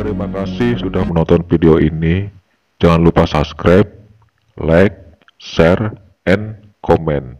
Terima kasih sudah menonton video ini. Jangan lupa subscribe, like, share, and comment.